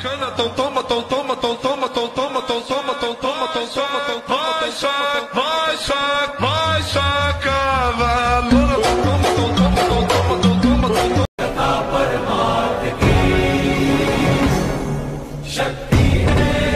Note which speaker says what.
Speaker 1: Cana, então. toma, tom, toma, tom, toma, tom, toma, tom, toma, toma, toma, vai, toma, vai, toma, toma, toma, toma, toma, toma, toma, toma, toma, toma,
Speaker 2: toma. शक्ति है